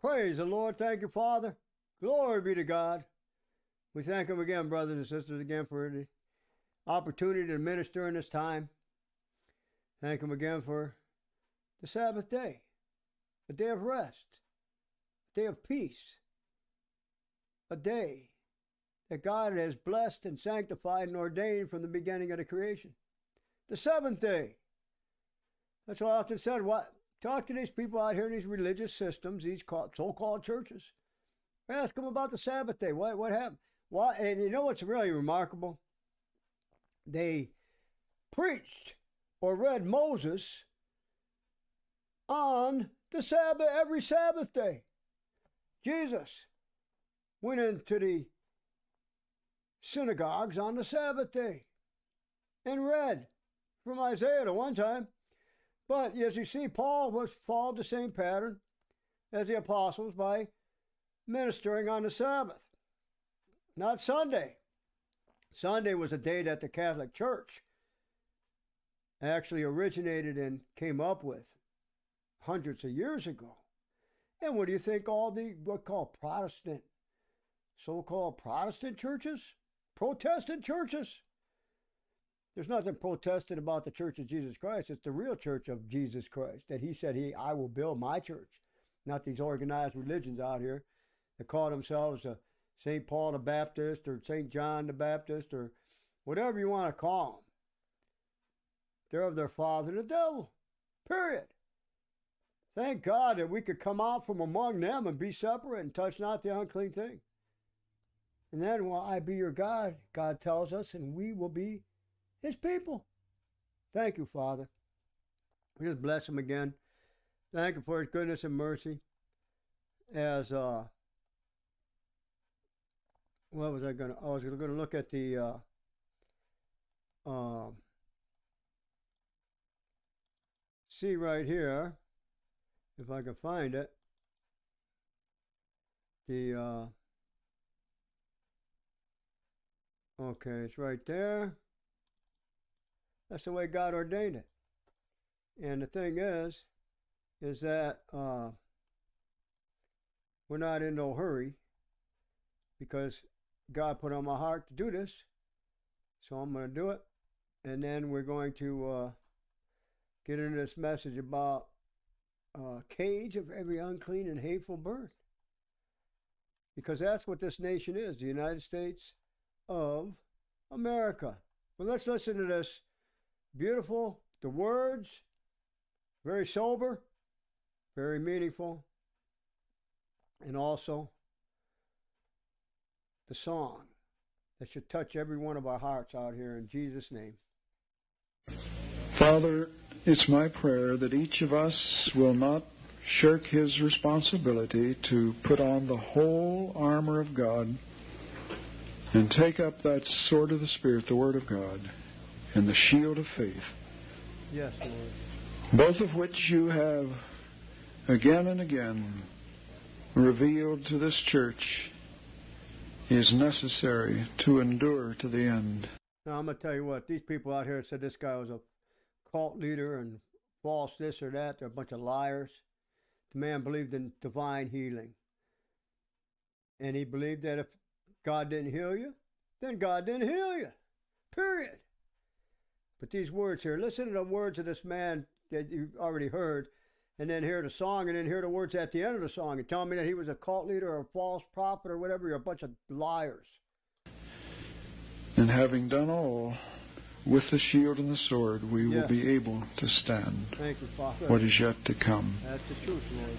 Praise the Lord. Thank you, Father. Glory be to God. We thank Him again, brothers and sisters, again for the opportunity to minister in this time. Thank Him again for the Sabbath day, a day of rest, a day of peace, a day that God has blessed and sanctified and ordained from the beginning of the creation. The seventh day. That's what I often said. What talk to these people out here in these religious systems, these so-called churches. Ask them about the Sabbath day. What what happened? Why? And you know what's really remarkable? They preached or read Moses on the Sabbath every Sabbath day. Jesus went into the synagogues on the Sabbath day and read from Isaiah at one time. But as you see, Paul was followed the same pattern as the apostles by ministering on the Sabbath, not Sunday. Sunday was a day that the Catholic Church actually originated and came up with hundreds of years ago. And what do you think all the what called Protestant, so-called Protestant churches, Protestant churches? There's nothing protestant about the Church of Jesus Christ. It's the real Church of Jesus Christ that He said He I will build my church, not these organized religions out here that call themselves a St. Paul the Baptist or St. John the Baptist or whatever you want to call them. They're of their father, the devil. Period. Thank God that we could come out from among them and be separate and touch not the unclean thing. And then, will I be your God, God tells us, and we will be his people. Thank you, Father. We just bless him again. Thank you for his goodness and mercy. As uh what was I gonna I was gonna look at the uh um see right here if I can find it the uh okay it's right there that's the way God ordained it. And the thing is, is that uh, we're not in no hurry because God put on my heart to do this. So I'm going to do it. And then we're going to uh, get into this message about uh, cage of every unclean and hateful bird. Because that's what this nation is the United States of America. But let's listen to this Beautiful, the words, very sober, very meaningful, and also the song that should touch every one of our hearts out here in Jesus' name. Father, it's my prayer that each of us will not shirk his responsibility to put on the whole armor of God and take up that sword of the Spirit, the Word of God and the shield of faith. Yes, Lord. Both of which you have again and again revealed to this church is necessary to endure to the end. Now, I'm going to tell you what, these people out here said this guy was a cult leader and false this or that. They're a bunch of liars. The man believed in divine healing. And he believed that if God didn't heal you, then God didn't heal you. Period. But these words here, listen to the words of this man that you've already heard, and then hear the song, and then hear the words at the end of the song, and tell me that he was a cult leader or a false prophet or whatever. You're a bunch of liars. And having done all, with the shield and the sword, we Yes. will be able to stand Thank you, Father. what is yet to come. That's the truth, Lord.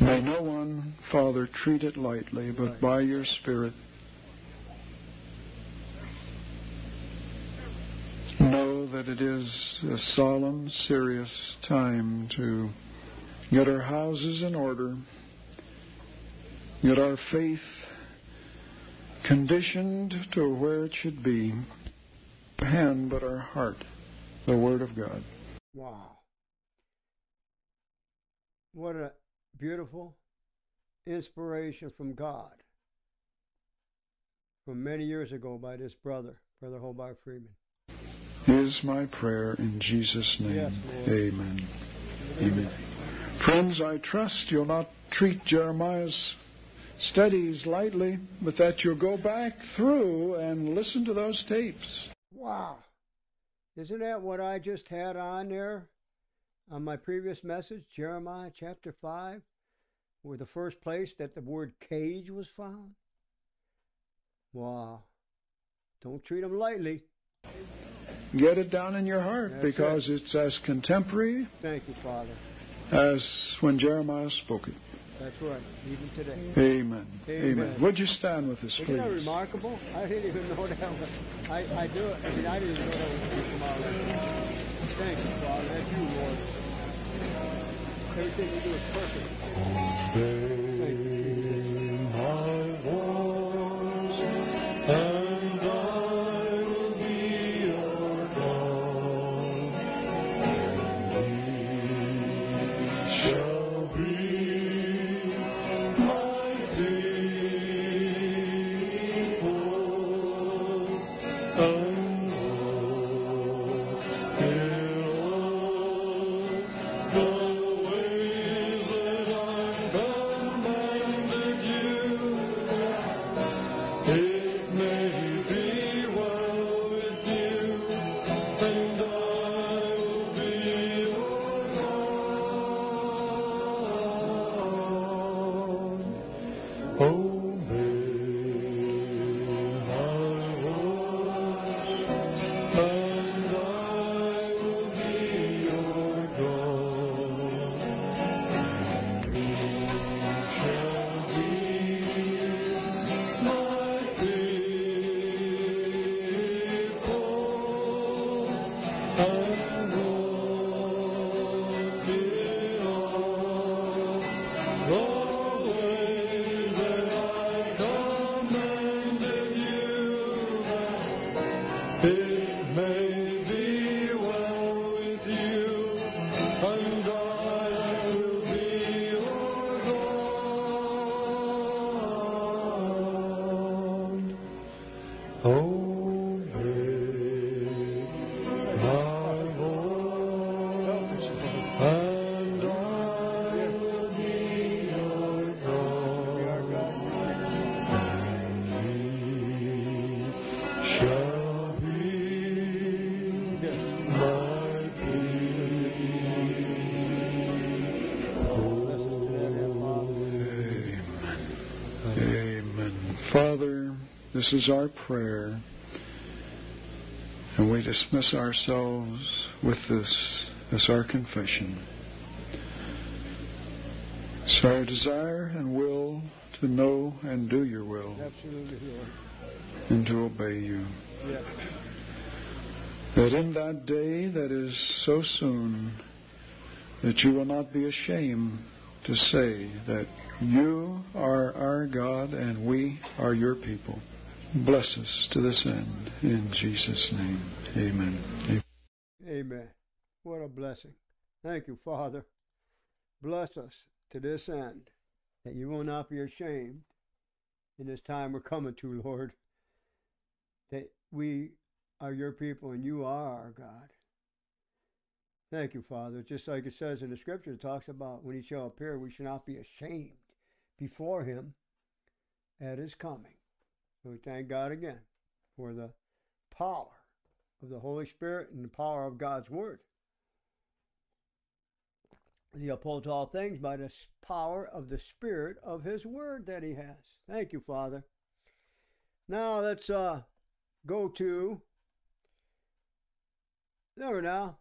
May no one, Father, treat it lightly, but Right. by your Spirit, know that it is a solemn, serious time to get our houses in order, get our faith conditioned to where it should be, hand but our heart, the Word of God. Wow. What a beautiful inspiration from God from many years ago by this brother, Brother Hobart Freeman. Is my prayer in Jesus' name. Yes. Amen. Amen. Friends, I trust you'll not treat Jeremiah's studies lightly, but that you'll go back through and listen to those tapes. Wow. Isn't that what I just had on there on my previous message, Jeremiah chapter 5, where the first place that the word cage was found? Wow. Don't treat them lightly. Get it down in your heart That's because it's as contemporary Thank you, Father. as when Jeremiah spoke it. That's right, even today. Amen. Amen. Would you stand with us, Isn't that remarkable? I didn't even know that. was- I, I do. I mean, I didn't even know that was going to come out like that. Thank you, Father. That's you, Lord. Everything you do is perfect. Thank you, Jesus. This is our prayer, and we dismiss ourselves with this as our confession. It's our desire and will to know and do your will Absolutely, and to obey you. Yes. That in that day that is so soon, that you will not be ashamed to say that you are our God and we are your people. Bless us to this end. In Jesus' name, amen. Amen. What a blessing. Thank you, Father. Bless us to this end, that you will not be ashamed in this time we're coming to, Lord, that we are your people and you are our God. Thank you, Father. Just like it says in the scripture, it talks about when he shall appear, we shall not be ashamed before him at his coming. We thank God again for the power of the Holy Spirit and the power of God's Word. He upholds all things by the power of the Spirit of His Word that He has. Thank you, Father. Now let's uh, go to. Never now.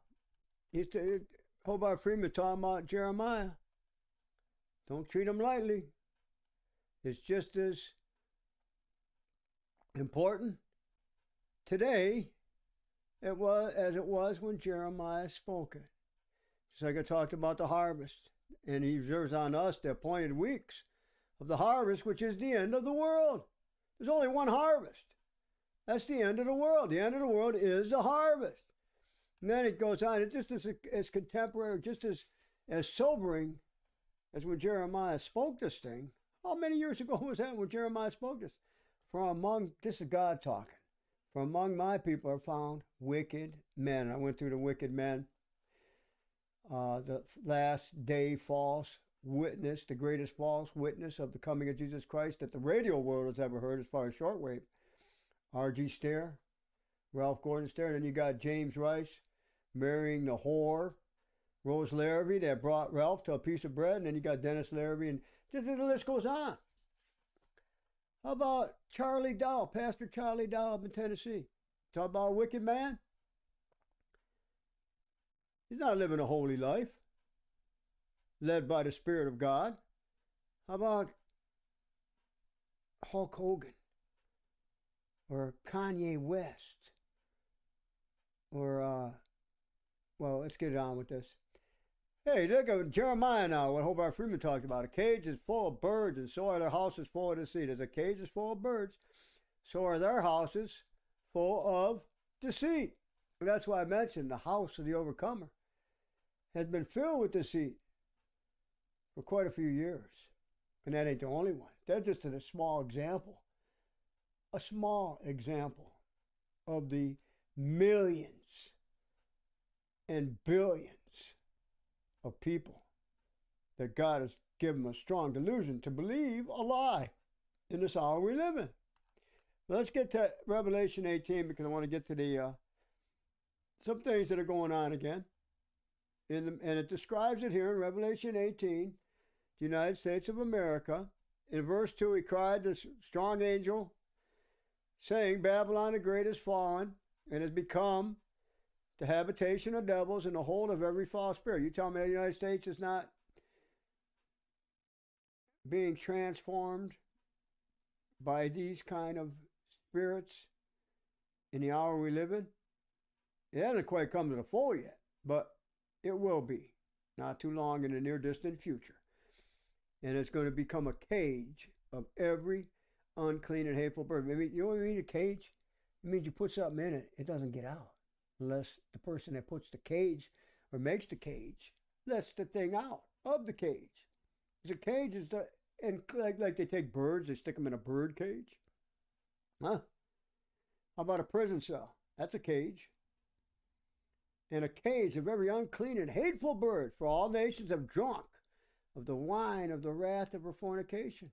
He's t- Hobart Freeman talking about Jeremiah. Don't treat him lightly. It's just as important today it was as it was when Jeremiah spoke it. Just like I talked about the harvest, and he reserves on us the appointed weeks of the harvest, which is the end of the world. There's only one harvest. That's the end of the world. The end of the world is the harvest. And then it goes on. It's just as, as contemporary, just as as sobering as when Jeremiah spoke this thing. How many years ago was that when Jeremiah spoke this? From among this is God talking. From among my people are found wicked men. I went through the wicked men. uh, the last day false witness, the greatest false witness of the coming of Jesus Christ that the radio world has ever heard as far as shortwave. R.G. Stair, Ralph Gordon Stair, and then you got James Rice marrying the whore, Rose Larrabee that brought Ralph to a piece of bread, and then you got Dennis Larrabee, and the list goes on. How about Charlie Dow, Pastor Charlie Dow up in Tennessee? Talk about a wicked man. He's not living a holy life, led by the Spirit of God. How about Hulk Hogan or Kanye West or, uh, well, let's get on with this. Hey, look at Jeremiah now, what Hobart Freeman talked about. A cage is full of birds, and so are their houses full of deceit. As a cage is full of birds, so are their houses full of deceit. And that's why I mentioned the house of the overcomer has been filled with deceit for quite a few years. And that ain't the only one. That's just a small example. A small example of the millions and billions of people that God has given a strong delusion to believe a lie in this hour we live in. Let's get to Revelation 18 because I want to get to the uh, some things that are going on again. In the, and it describes it here in Revelation 18, the United States of America. In verse 2, he cried, this strong angel, saying, Babylon the Great is fallen and has become the habitation of devils and the hold of every false spirit. You tell me the United States is not being transformed by these kind of spirits in the hour we live in? It hasn't quite come to the full yet, but it will be not too long in the near distant future. And it's going to become a cage of every unclean and hateful bird. Maybe you know what I mean? A cage? It means you put something in it, it doesn't get out unless the person that puts the cage or makes the cage lets the thing out of the cage. The cage is the and like like they take birds, they stick them in a bird cage. Huh? How about a prison cell? That's a cage. And a cage of every unclean and hateful bird, for all nations have drunk of the wine of the wrath of her fornication.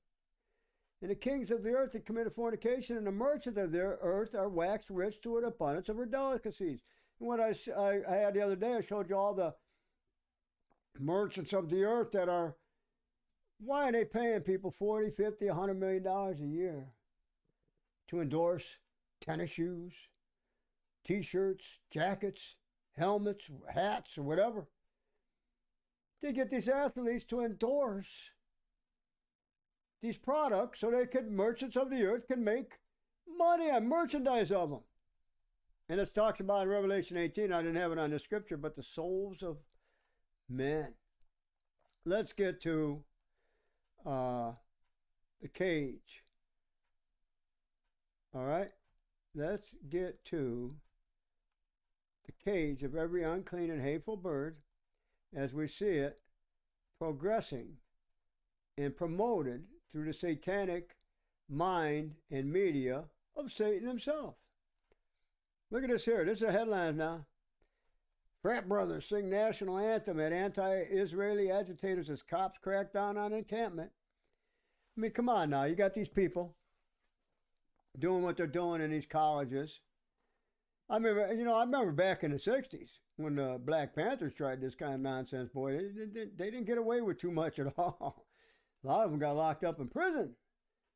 And the kings of the earth have committed fornication, and the merchants of the earth are waxed rich to an abundance of her delicacies. And what I, I, I had the other day, I showed you all the merchants of the earth that are, why are they paying people 40, 50, 100 million dollars a year to endorse tennis shoes, t-shirts, jackets, helmets, hats, or whatever? They get these athletes to endorse these products so they could, merchants of the earth can make money and merchandise of them. And it talks about in Revelation 18, I didn't have it on the scripture, but the souls of men. Let's get to uh, the cage. All right? Let's get to the cage of every unclean and hateful bird as we see it progressing and promoted through the satanic mind and media of Satan himself. Look at this here. This is a headline now. Frat brothers sing national anthem at anti-Israeli agitators as cops crack down on encampment. I mean, come on now. You got these people doing what they're doing in these colleges. I remember, you know, I remember back in the 60s when the Black Panthers tried this kind of nonsense, boy, they, they, they didn't get away with too much at all. A lot of them got locked up in prison.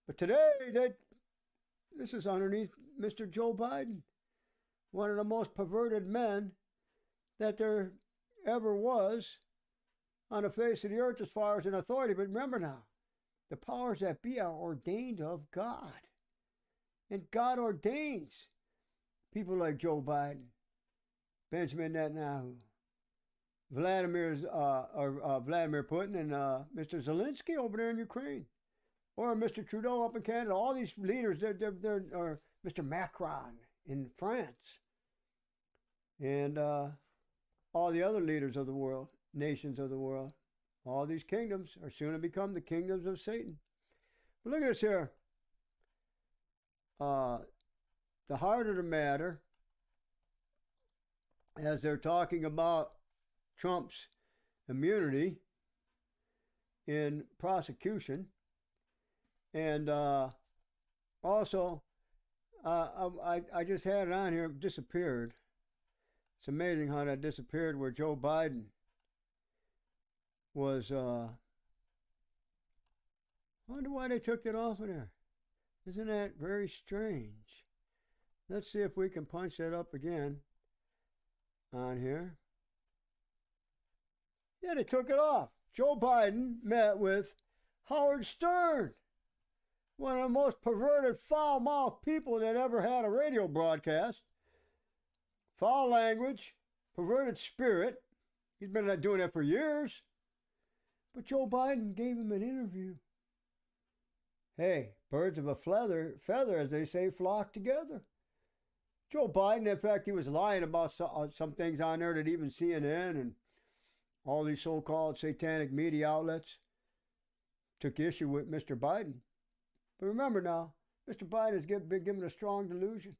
But today, they, this is underneath Mr. Joe Biden one of the most perverted men that there ever was on the face of the earth as far as an authority. But remember now, the powers that be are ordained of God. And God ordains people like Joe Biden, Benjamin Netanyahu, Vladimir, uh, or, uh, Vladimir Putin, and uh, Mr. Zelensky over there in Ukraine, or Mr. Trudeau up in Canada. All these leaders, they're, they're, they're or Mr. Macron in France and uh, all the other leaders of the world, nations of the world. All these kingdoms are soon to become the kingdoms of Satan. But look at this here. Uh, the heart of the matter, as they're talking about Trump's immunity in prosecution. And uh, also, uh, I, I just had it on here, it disappeared. It's amazing how that disappeared where Joe Biden was. Uh, I wonder why they took it off of there. Isn't that very strange? Let's see if we can punch that up again on here. Yeah, they took it off. Joe Biden met with Howard Stern, one of the most perverted, foul mouthed people that ever had a radio broadcast. Foul language, perverted spirit. He's been doing that for years. But Joe Biden gave him an interview. Hey, birds of a feather, feather, as they say, flock together. Joe Biden, in fact, he was lying about some, uh, some things on there that even CNN and all these so called satanic media outlets took issue with Mr. Biden. But remember now, Mr. Biden has been given a strong delusion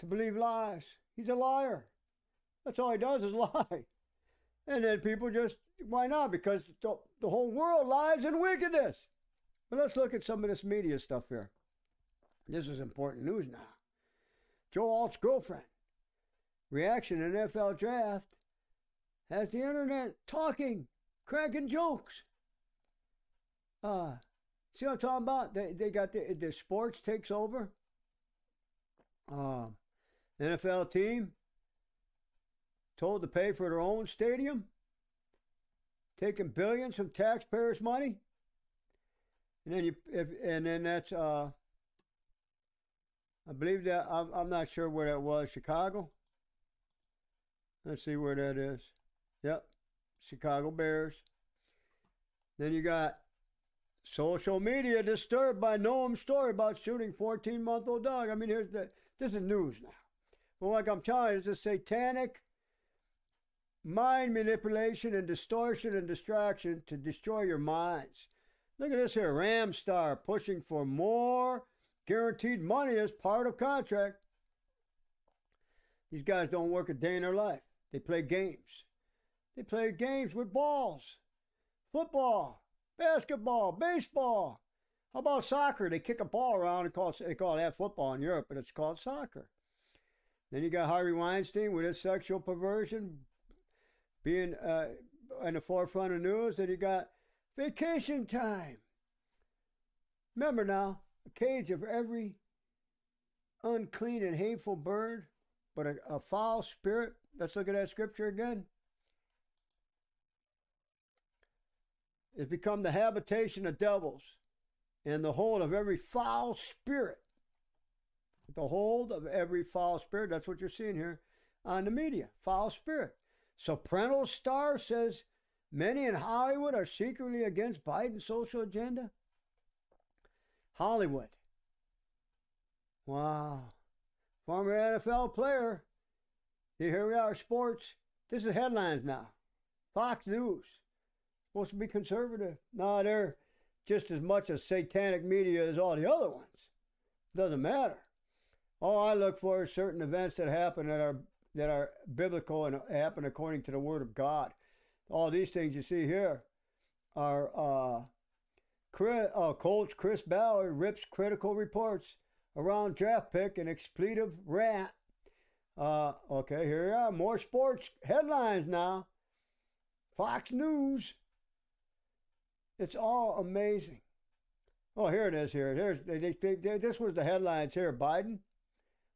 to believe lies. He's a liar. That's all he does is lie. And then people just, why not? Because the, the whole world lies in wickedness. But let's look at some of this media stuff here. This is important news now. Joe Alt's girlfriend. Reaction to NFL draft has the internet talking, cracking jokes. Uh, see what I'm talking about? They, they got the, the sports takes over. Um, NFL team told to pay for their own stadium, taking billions from taxpayers' money. And then you, if, and then that's, uh, I believe that I'm, I'm not sure where that was. Chicago. Let's see where that is. Yep, Chicago Bears. Then you got social media disturbed by Noem's story about shooting 14 month old dog. I mean, here's the this is news now. Well, like I'm telling you, it's a satanic mind manipulation and distortion and distraction to destroy your minds. Look at this here Ramstar pushing for more guaranteed money as part of contract. These guys don't work a day in their life. They play games. They play games with balls. Football, basketball, baseball. How about soccer? They kick a ball around and call they call that football in Europe, but it's called soccer. Then you got Harvey Weinstein with his sexual perversion being uh, in the forefront of news. Then you got vacation time. Remember now, a cage of every unclean and hateful bird, but a, a foul spirit. Let's look at that scripture again. It's become the habitation of devils and the hold of every foul spirit. The hold of every foul spirit. That's what you're seeing here on the media. Foul spirit. Soprano Star says many in Hollywood are secretly against Biden's social agenda. Hollywood. Wow. Former NFL player. Here we are, sports. This is headlines now. Fox News. Supposed to be conservative. No, they're just as much a satanic media as all the other ones. Doesn't matter. All I look for is certain events that happen that are that are biblical and happen according to the Word of God. All these things you see here are uh, Chris, uh, Colts Chris Ballard rips critical reports around draft pick and expletive rant. Uh, okay, here we are. More sports headlines now. Fox News. It's all amazing. Oh, here it is. Here, there's they, they, they, this was the headlines here. Biden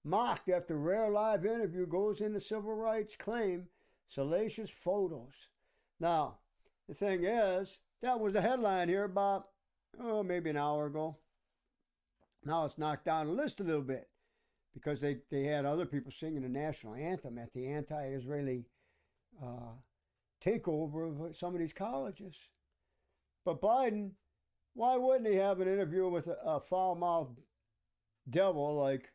mocked after rare live interview goes into civil rights claim salacious photos. Now, the thing is, that was the headline here about oh maybe an hour ago. Now it's knocked down a list a little bit because they, they had other people singing the national anthem at the anti-Israeli uh, takeover of some of these colleges. But Biden, why wouldn't he have an interview with a, a foul mouthed devil like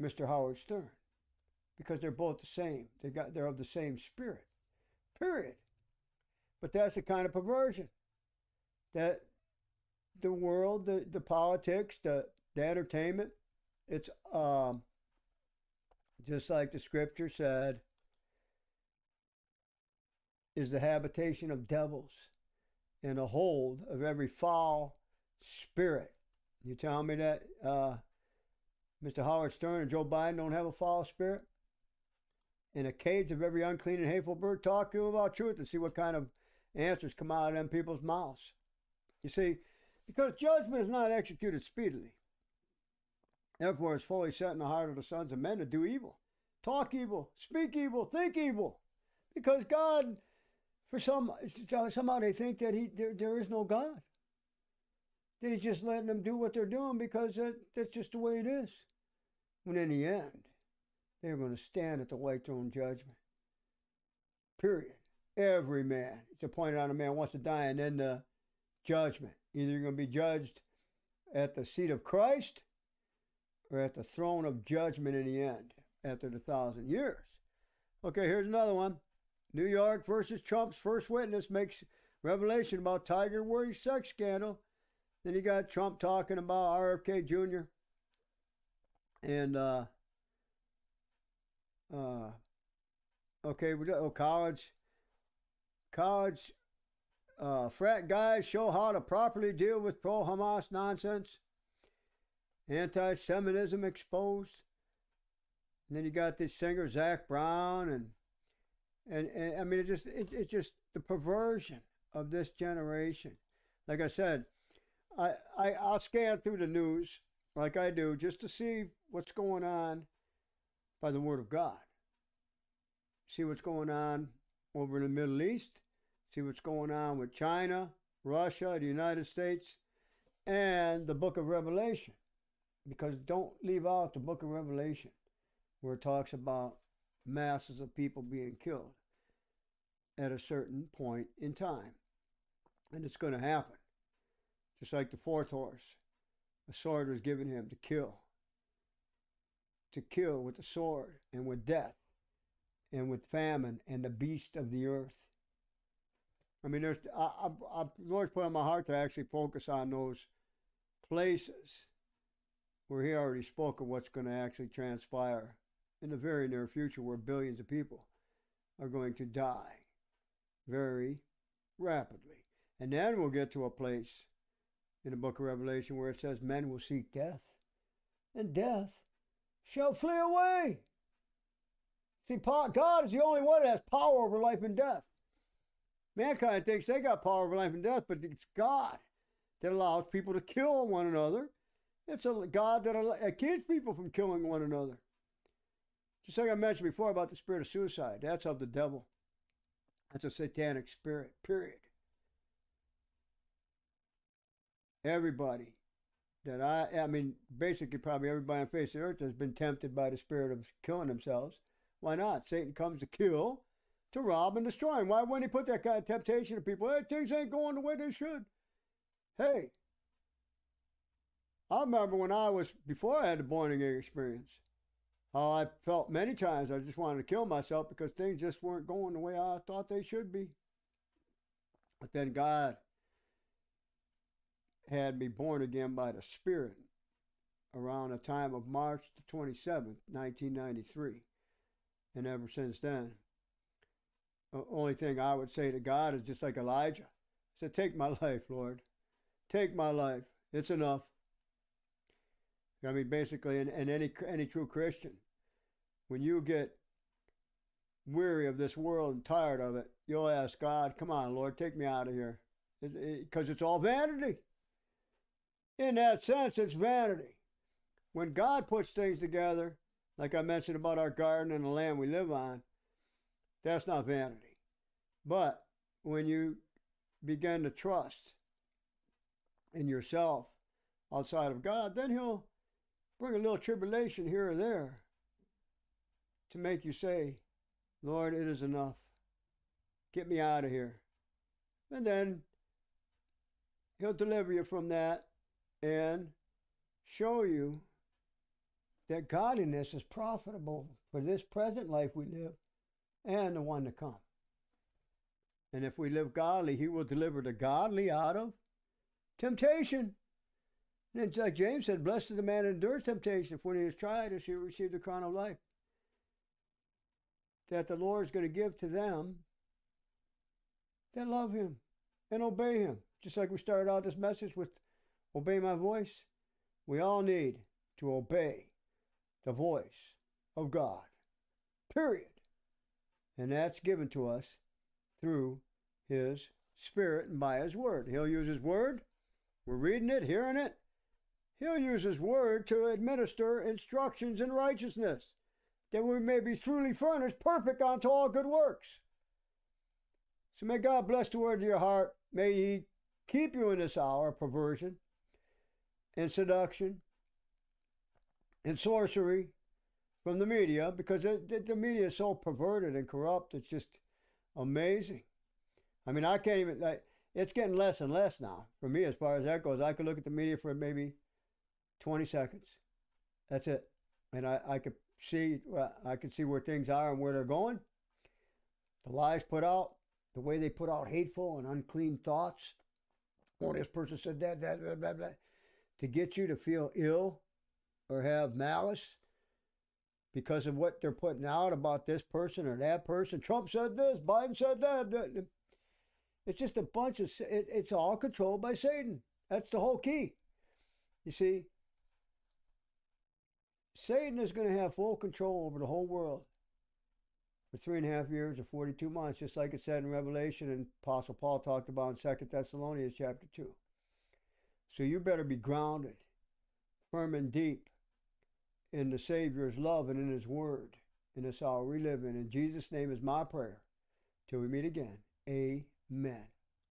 Mr. Howard Stern? Because they're both the same. They got they're of the same spirit. Period. But that's the kind of perversion that the world, the, the politics, the, the entertainment, it's um, just like the scripture said is the habitation of devils and a hold of every foul spirit. You tell me that uh, Mr. Howard Stern and Joe Biden don't have a foul spirit? In a cage of every unclean and hateful bird, talk to them about truth and see what kind of answers come out of them people's mouths. You see, because judgment is not executed speedily. Therefore, it's fully set in the heart of the sons of men to do evil, talk evil, speak evil, think evil. Because God, for some, somehow they think that he there, there is no God. That He's just letting them do what they're doing because that, that's just the way it is. When in the end, they're going to stand at the white throne judgment. Period. Every man. It's appointed on a man wants to die, and then the judgment. Either you're going to be judged at the seat of Christ or at the throne of judgment in the end after the thousand years. Okay, here's another one. New York versus Trump's first witness makes revelation about Tiger Woods sex scandal. Then you got Trump talking about RFK Jr. and uh, uh, okay, we oh, college, college uh, frat guys show how to properly deal with pro Hamas nonsense. Anti Semitism exposed. And then you got this singer, Zac Brown, and and, and I mean, it just it, it's just the perversion of this generation. Like I said, I, I I'll scan through the news like I do just to see what's going on by the Word of God. See what's going on over in the Middle East. See what's going on with China, Russia, the United States, and the Book of Revelation. Because don't leave out the Book of Revelation, where it talks about masses of people being killed at a certain point in time. And it's going to happen. Just like the fourth horse, a sword was given him to kill. To kill with the sword and with death and with famine and the beast of the earth. I mean, there's I, I, I, Lord's put on my heart to actually focus on those places where He already spoke of what's going to actually transpire in the very near future, where billions of people are going to die very rapidly. And then we'll get to a place in the book of Revelation where it says men will seek death, and death shall flee away. See, God is the only one that has power over life and death. Mankind thinks they got power over life and death, but it's God that allows people to kill one another. It's a God that keeps people from killing one another. Just like I mentioned before about the spirit of suicide, that's of the devil. That's a satanic spirit, period. Everybody that I, I mean, basically, probably everybody on the face of the earth has been tempted by the spirit of killing themselves. Why not? Satan comes to kill, to rob, and destroy. And why wouldn't he put that kind of temptation to people? Hey, things ain't going the way they should. Hey, I remember when I was, before I had the born again experience, how I felt many times I just wanted to kill myself because things just weren't going the way I thought they should be. But then God had me born again by the Spirit around the time of March the 27th, 1993. And ever since then, the only thing I would say to God is just like Elijah. I said, Take my life, Lord. Take my life. It's enough. I mean, basically, in, in any any true Christian, when you get weary of this world and tired of it, you'll ask God, "Come on, Lord, take me out of here," because it, it, it's all vanity. In that sense, it's vanity. When God puts things together, like I mentioned about our garden and the land we live on, that's not vanity. But when you begin to trust in yourself outside of God, then He'll bring a little tribulation here or there to make you say, Lord, it is enough. Get me out of here. And then He'll deliver you from that and show you that godliness is profitable for this present life we live and the one to come. And if we live godly, He will deliver the godly out of temptation. And it's like James said, Blessed is the man who endures temptation, for when he is tried, he shall receive the crown of life. That the Lord is going to give to them that love Him and obey Him. Just like we started out this message with obey my voice, we all need to obey the voice of God. Period. And that's given to us through His Spirit and by His Word. He'll use His Word. We're reading it, hearing it. He'll use His Word to administer instructions in righteousness, that we may be truly furnished perfect unto all good works. So may God bless the word of your heart. May He keep you in this hour of perversion and seduction and sorcery from the media because the media is so perverted and corrupt. It's just amazing. I mean, I can't even, like, it's getting less and less now for me as far as that goes. I could look at the media for maybe 20 seconds. That's it. And I, I could see, I could see where things are and where they're going. The lies put out, the way they put out hateful and unclean thoughts. Oh, this person said that, that, blah, blah, blah. To get you to feel ill or have malice because of what they're putting out about this person or that person. Trump said this, Biden said that. It's just a bunch of, it, it's all controlled by Satan. That's the whole key. You see, Satan is going to have full control over the whole world for three and a half years or 42 months, just like it said in Revelation and Apostle Paul talked about in Second Thessalonians chapter 2. So you better be grounded, firm and deep in the Savior's love and in His Word in this hour we live in. In Jesus' name is my prayer. Till we meet again. Amen.